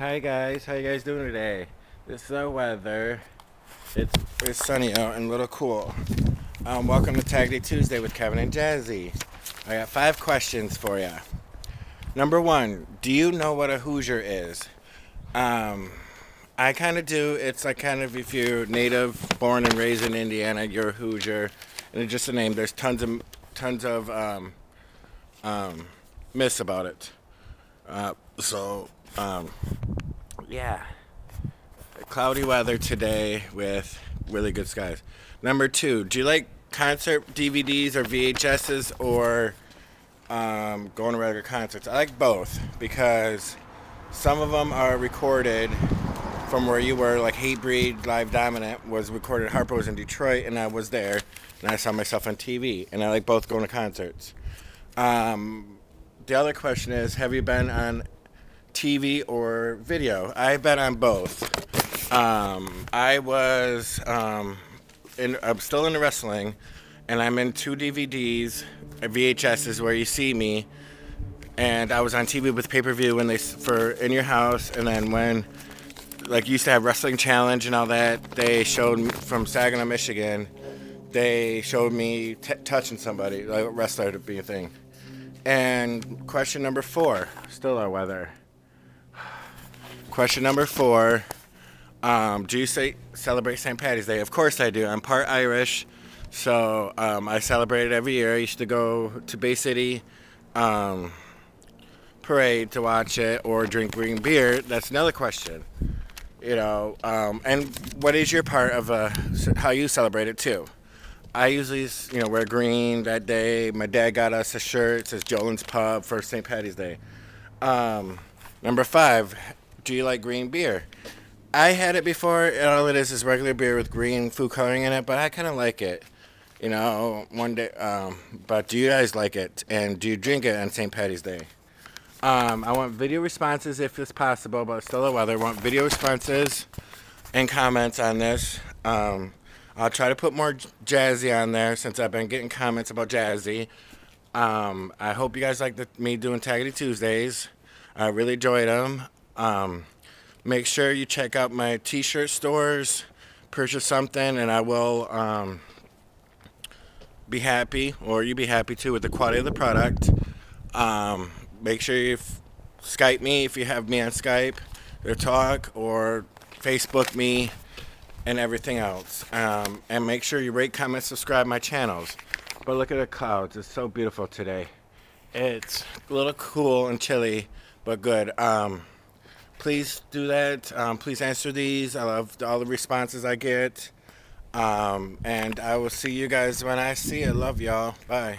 Hi guys, how you guys doing today? This is the weather. It's it's sunny out and a little cool. Um, welcome to Tag Day Tuesday with Kevin and Jazzy. I got five questions for you. Number one, do you know what a Hoosier is? Um, I kind of do. It's like kind of if you're native, born and raised in Indiana, you're a Hoosier, and it's just a name. There's tons of tons of um, um, myths about it. Uh, so um, yeah, cloudy weather today with really good skies. Number two, do you like concert DVDs or VHSs or um, going to regular concerts? I like both because some of them are recorded from where you were, like Hatebreed Live Dominance was recorded at Harpo's in Detroit, and I was there, and I saw myself on TV, and I like both going to concerts. Um, the other question is, have you been on TV or video. I've been on both. Um, I was, um, in, I'm still into wrestling, and I'm in two DVDs, VHSs where you see me, and I was on TV with pay per view when they for in your house, and then when like you used to have wrestling challenge and all that, they showed from Saginaw, Michigan. They showed me touching somebody, like a wrestler to be a thing. And question number four, still our weather. Question number four. Um, do you say celebrate St. Patty's Day? Of course I do. I'm part Irish, so um, I celebrate it every year. I used to go to Bay City um, parade to watch it or drink green beer. That's another question. You know, um, and what is your part of uh, how you celebrate it too? I usually, you know, wear green that day. My dad got us a shirt. It says Jolin's Pub for St. Patty's Day. Um, number five, do you like green beer? I had it before, and all it is is regular beer with green food coloring in it, but I kind of like it. You know, one day. Um, but do you guys like it? And do you drink it on St. Patty's Day? Um, I want video responses if it's possible, but still the weather. I want video responses and comments on this. Um, I'll try to put more Jazzy on there since I've been getting comments about Jazzy. Um, I hope you guys like the, me doing Taggity Tuesdays. I really enjoyed them. Um, make sure you check out my t-shirt stores, purchase something, and I will um, be happy, or you be happy too, with the quality of the product. Um, make sure you Skype me if you have me on Skype, or talk, or Facebook me, and everything else. Um, and make sure you rate, comment, subscribe my channels. But look at the clouds. It's so beautiful today. It's a little cool and chilly, but good. Um, please do that. Um, please answer these. I love all the responses I get. Um, and I will see you guys when I see it. Love y'all. Bye.